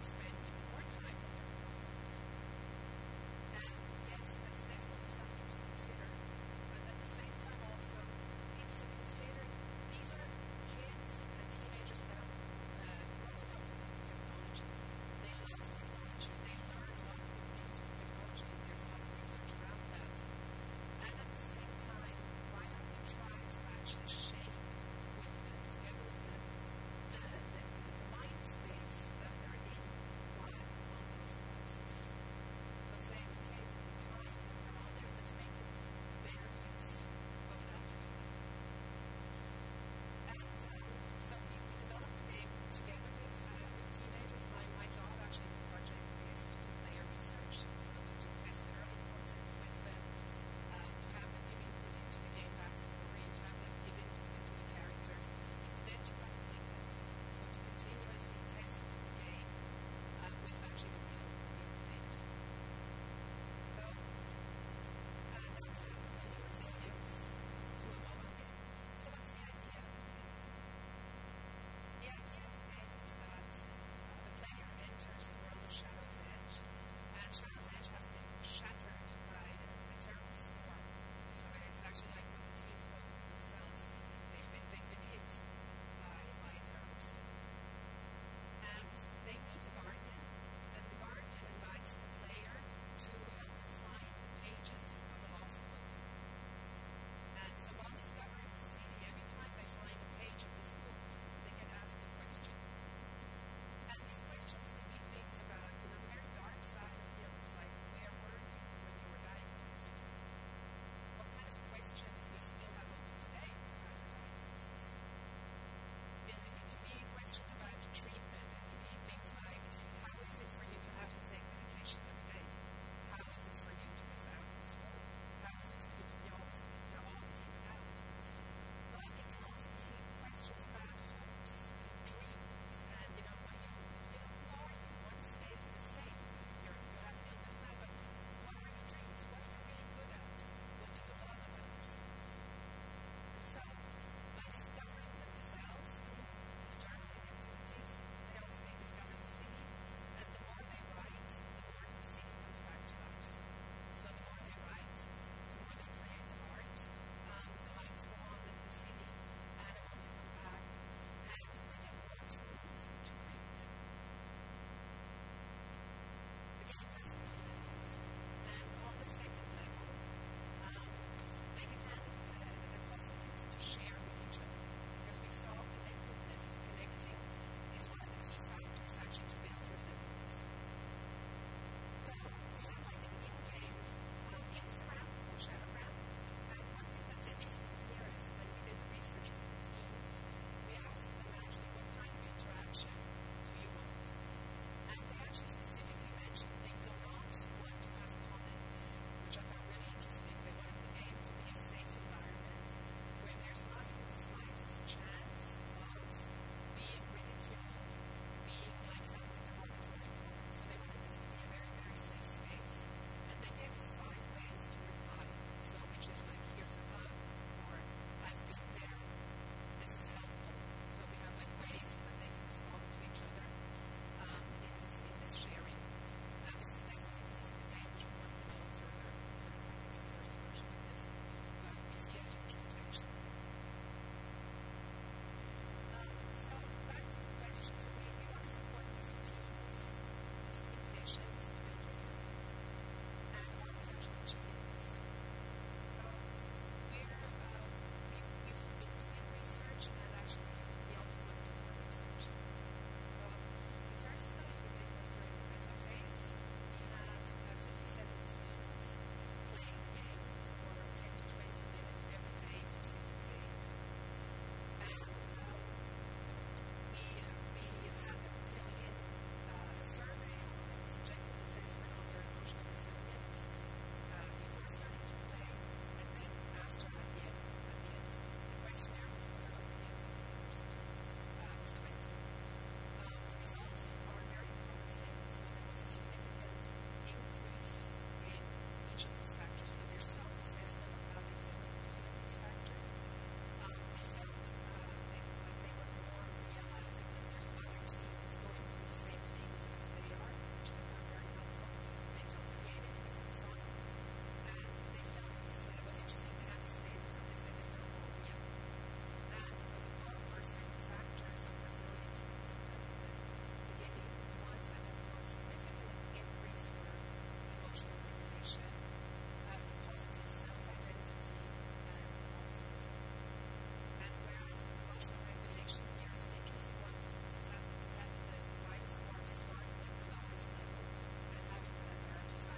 So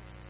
Christmas.